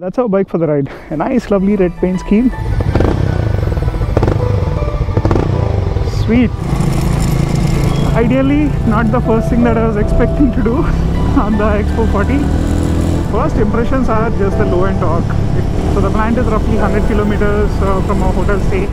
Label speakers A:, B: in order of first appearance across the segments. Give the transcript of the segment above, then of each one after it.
A: That's our bike for the ride. A nice, lovely red paint scheme. Sweet. Ideally, not the first thing that I was expecting to do on the X440. First impressions are just the low end torque. So the plant is roughly 100 kilometers uh, from our hotel stay.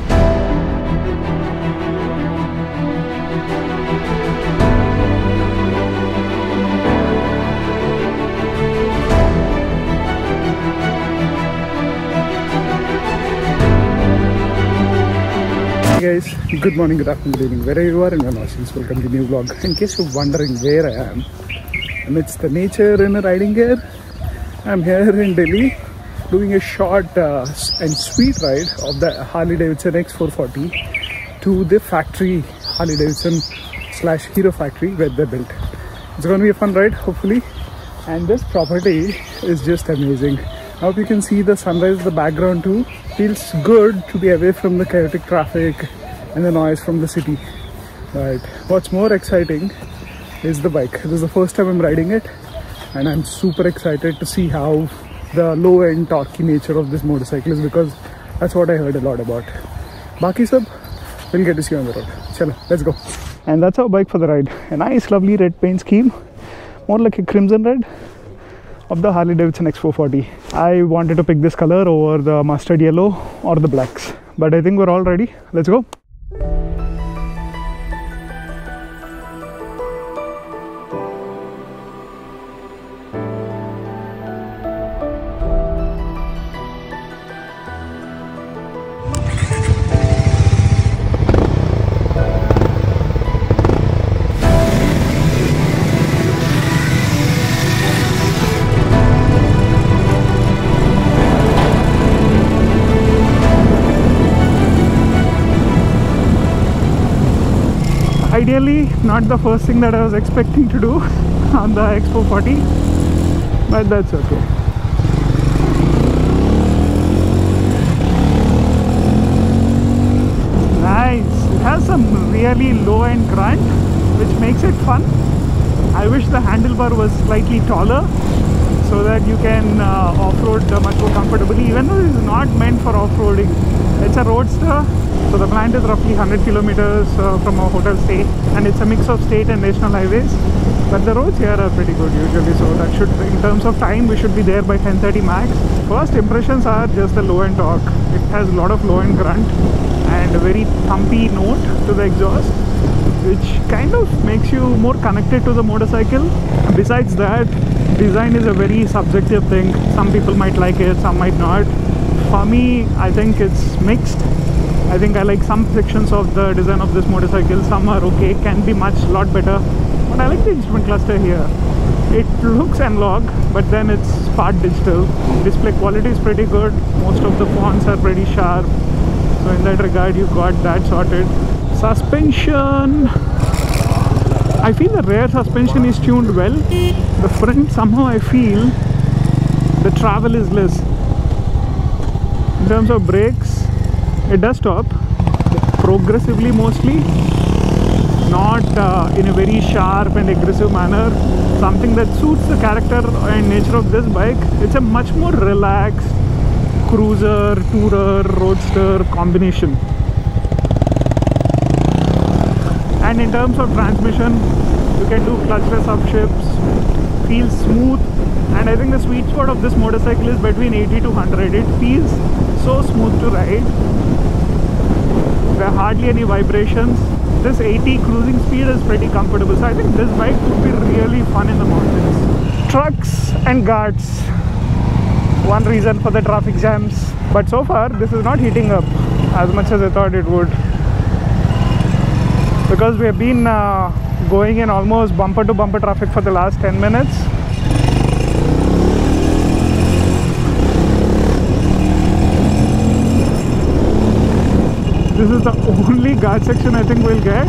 A: Guys, good morning, good afternoon, good evening, wherever you are in your nostrils, welcome to the new vlog. In case you're wondering where I am, amidst the nature in a riding gear, I'm here in Delhi doing a short uh, and sweet ride of the Harley Davidson X440 to the factory, Harley Davidson slash Hero factory where they're built. It's going to be a fun ride, hopefully. And this property is just amazing. I hope you can see the sunrise in the background too. Feels good to be away from the chaotic traffic and the noise from the city. But what's more exciting is the bike. This is the first time I'm riding it and I'm super excited to see how the low end torquey nature of this motorcycle is because that's what I heard a lot about. Baki sab, we'll get to see on the road. Chalo, let's go. And that's our bike for the ride. A nice lovely red paint scheme. More like a crimson red of the Harley Davidson X440. I wanted to pick this color over the mustard yellow or the blacks. But I think we're all ready. Let's go. Ideally, not the first thing that I was expecting to do on the X440, but that's okay. Nice. It has some really low end grunt, which makes it fun. I wish the handlebar was slightly taller so that you can uh, off-road uh, much more comfortably even though it's not meant for off-roading it's a roadster so the plant is roughly 100 kilometers uh, from our hotel stay and it's a mix of state and national highways. But the roads here are pretty good usually so that should in terms of time we should be there by 10:30 max. First impressions are just the low end torque. It has a lot of low end grunt and a very thumpy note to the exhaust which kind of makes you more connected to the motorcycle. Besides that design is a very subjective thing. Some people might like it some might not for me i think it's mixed. I think i like some sections of the design of this motorcycle. Some are okay can be much lot better. But i like the instrument cluster here. It looks analog but then it's part digital. Display quality is pretty good. Most of the fonts are pretty sharp. So in that regard you got that sorted. Suspension. I feel the rear suspension is tuned well. The front somehow I feel the travel is less. In terms of brakes, it does stop progressively mostly, not uh, in a very sharp and aggressive manner. Something that suits the character and nature of this bike. It's a much more relaxed cruiser, tourer, roadster combination. and in terms of transmission you can do clutchless upshifts feels smooth and I think the sweet spot of this motorcycle is between 80 to 100 it feels so smooth to ride. There are hardly any vibrations. This 80 cruising speed is pretty comfortable. So I think this bike would be really fun in the mountains. Trucks and guards. One reason for the traffic jams. But so far this is not heating up as much as I thought it would. Because we have been uh, going in almost bumper to bumper traffic for the last 10 minutes this is the only ghat section I think we'll get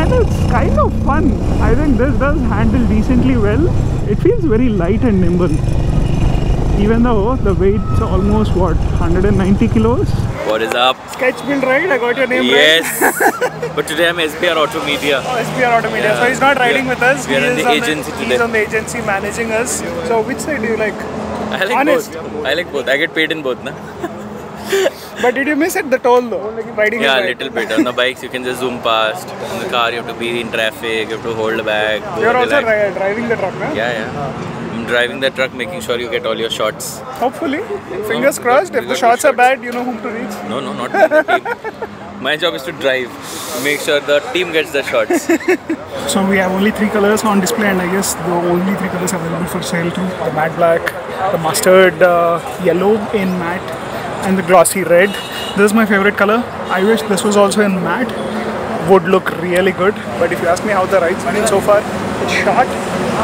A: and it's kind of fun I think this does handle decently well it feels very light and nimble even though the weight's almost what 190 kilos
B: What is up?
A: sketch build right I got your name
B: Yes.
A: right Yes.
B: but today I'm SBR Auto Media.
A: Oh, SPR Auto Media.
B: Yeah.
A: So he's not riding
B: We are-
A: with us.
B: we are
A: he
B: in the agency
A: the,
B: today.
A: He's on the agency managing us. So which side do you like?
B: I like
A: Honest.
B: both. I like both. I get paid in both, na?
A: But did you miss it the toll though? Riding
B: Yeah,
A: a
B: little bit. On the bikes, you can just zoom past. On the car, you have to be in traffic. You have to hold back.
A: You're also
B: relax.
A: driving the truck, huh?
B: Yeah, yeah. I'm driving the truck, making sure you get all your shots.
A: Hopefully. Fingers
B: No,
A: crossed. If the
B: got
A: shots are bad, you know whom to reach.
B: No, no, not the team. My job is to drive. Make sure the team gets the shots.
A: So we have only three colors on display, and I guess the only three colors available for sale too: the matte black, the mustard uh, yellow in matte, and the glossy red. This is my favorite color. I wish this was also in matte. Would look really good. But if you ask me how the ride's been so far, it's short.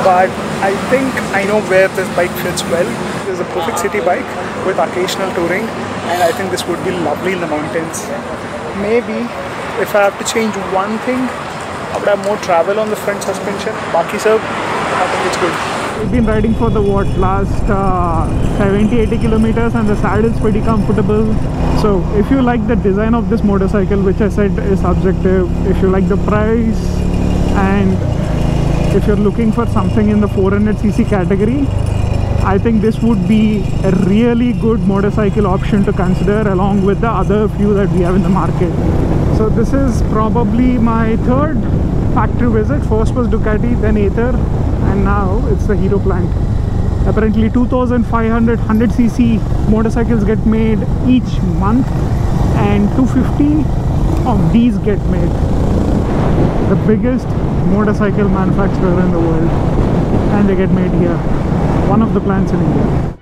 A: But I think I know where this bike fits well. This is a perfect city bike with occasional touring, and I think this would be lovely in the mountains. Maybe if I have to change one thing, I would have more travel on the front suspension. Baki sir, I think it's good. We've been riding for the what last uh, 70 80 kilometers and the saddle is pretty comfortable. So if you like the design of this motorcycle, which I said is subjective, if you like the price and if you're looking for something in the 400cc category, I think this would be a really good motorcycle option to consider along with the other few that we have in the market. So this is probably my third factory visit. First was Ducati, then Ather, and now it's the Hero plant. Apparently 2500 100cc motorcycles get made each month and 250 of these get made. The biggest motorcycle manufacturer in the world and they get made here. One of the plants in India.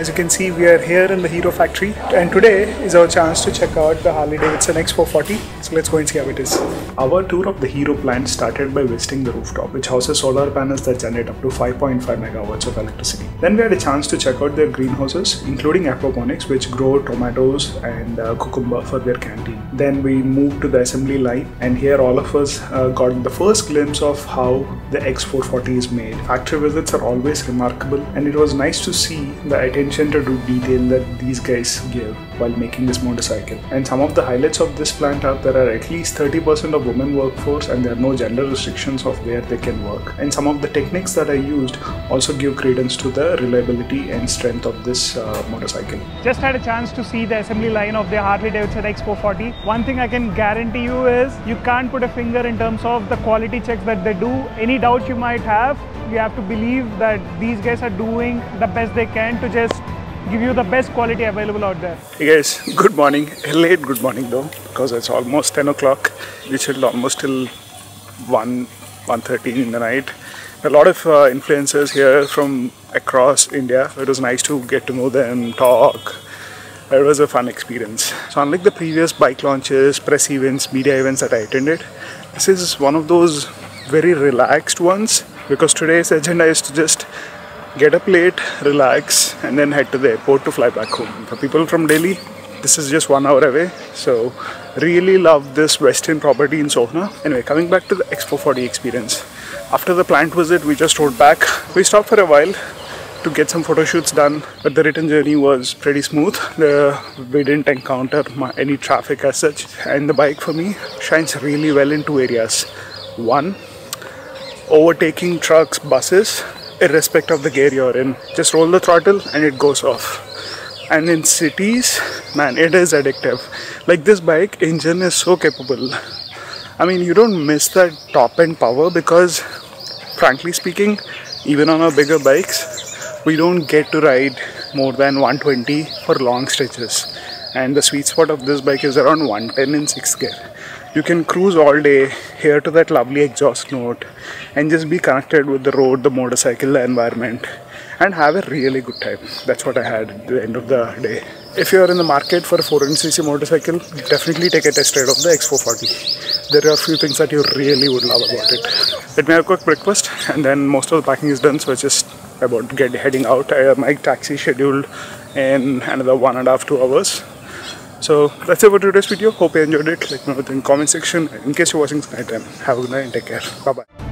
A: As you can see, we are here in the Hero factory, and today is our chance to check out the Harley Davidson X440. So let's go and see how it is. Our tour of the Hero plant started by visiting the rooftop, which houses solar panels that generate up to 5.5 megawatts of electricity. Then we had a chance to check out their greenhouses, including aquaponics, which grow tomatoes and uh, cucumber for their canteen. Then we moved to the assembly line, and here all of us uh, got the first glimpse of how the X440 is made. Factory visits are always remarkable, and it was nice to see the attention to detail that these guys give while making this motorcycle. And some of the highlights of this plant are there are at least 30% of women workforce, and there are no gender restrictions of where they can work. And some of the techniques that are used also give credence to the reliability and strength of this uh, motorcycle. Just had a chance to see the assembly line of the Harley Davidson X440. One thing I can guarantee you is you can't put a finger in terms of the quality checks that they do. Any doubts you might have, you have to believe that these guys are doing the best they can to just give you the best quality available out there. Hey guys, good morning. Late good morning though, because it's almost 10 o'clock. We chilled almost till 1 1.30 in the night. A lot of uh, influencers here from across India. It was nice to get to know them, talk. It was a fun experience. So unlike the previous bike launches, press events, media events that I attended, this is one of those very relaxed ones because today's agenda is to just get up late, relax, and then head to the airport to fly back home. For people from Delhi, this is just one hour away, so really love this Westin property in Sohna. Anyway, coming back to the X440 experience. After the plant visit, we just rode back. We stopped for a while to get some photo shoots done, but the return journey was pretty smooth. The, we didn't encounter any traffic as such, and the bike for me shines really well in two areas. One, overtaking trucks, buses, irrespective of the gear you're in. Just roll the throttle and it goes off. And in cities, man, it is addictive. Like this bike engine is so capable. I mean, you don't miss that top end power because, frankly speaking, even on our bigger bikes, we don't get to ride more than 120 for long stretches. And the sweet spot of this bike is around 110 in 6th gear you can cruise all day, hear to that lovely exhaust note, and just be connected with the road, the motorcycle, the environment, and have a really good time. That's what I had at the end of the day. If you are in the market for a 400cc motorcycle, definitely take a test ride of the X440. There are a few things that you really would love about it. Let me have a quick breakfast, and then most of the packing is done, so it's just about get heading out. I my taxi scheduled in another one and a half, two hours. So that's it for today's video. Hope you enjoyed it. Let me know in the comment section. In case you're watching tonight, have a good night and take care. Bye bye.